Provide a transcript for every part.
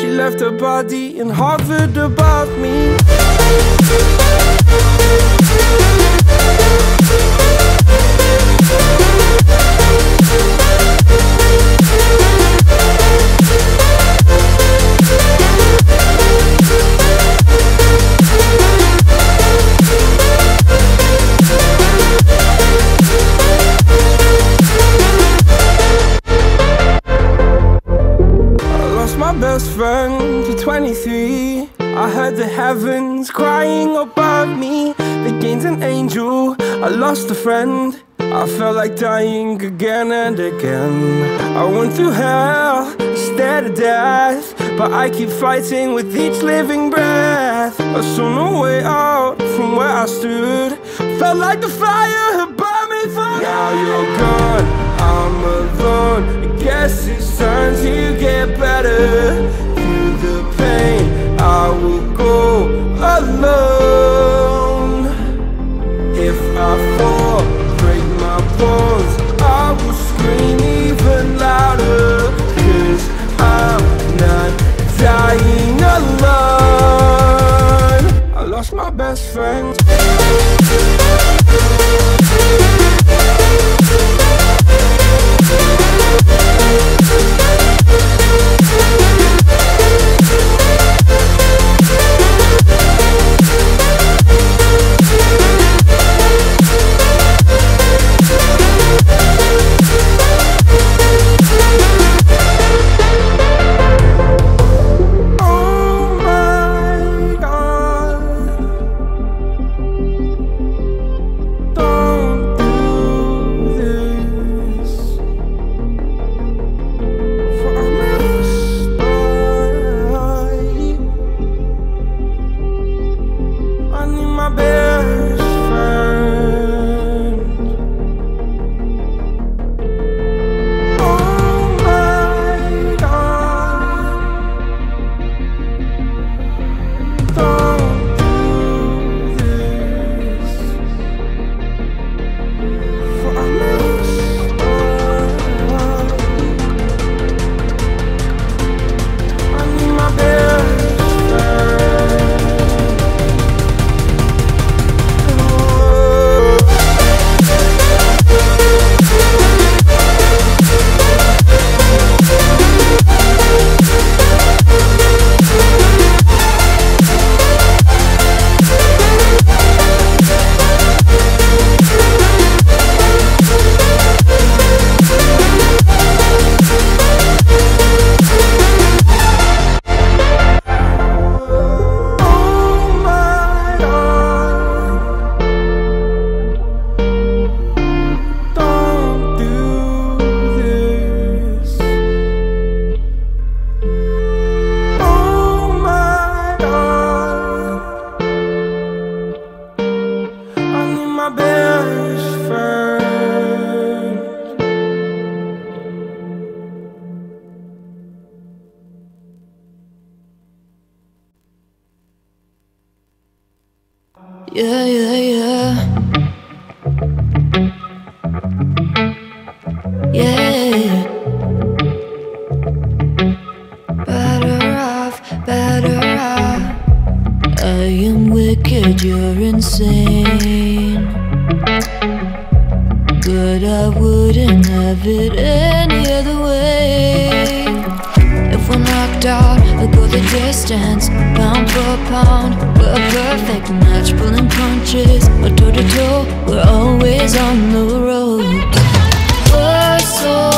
She left her body and hovered above me heavens crying above me. They gained an angel, I lost a friend. I felt like dying again and again. I went through hell, instead of death But I keep fighting with each living breath. I saw no way out from where I stood. Felt like the fire had burned me through Now you're gone, I'm alone. I guess it's time to get better it any other way. If we're knocked out, we'll go the distance. Pound for pound, we're a perfect match. Pulling punches, we're toe to to toe, we're always on the road. Worse or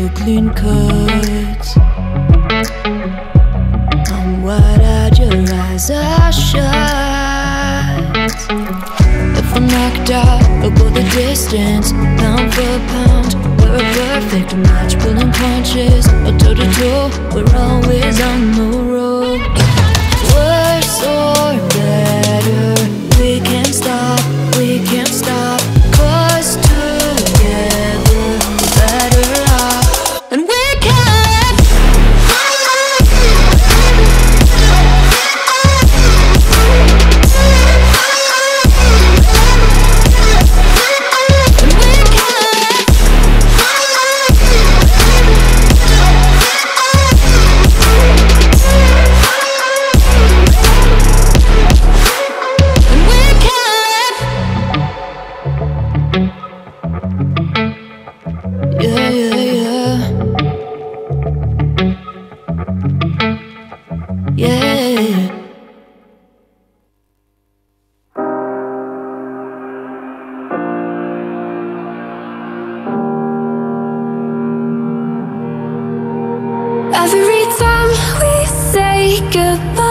you clean cuts. I'm wide-eyed, your eyes are shut. If I'm knocked out, I'll go the distance, pound for pound. We're a perfect match, pulling punches, or toe to toe. We're always on the road.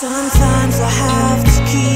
Sometimes I have to keep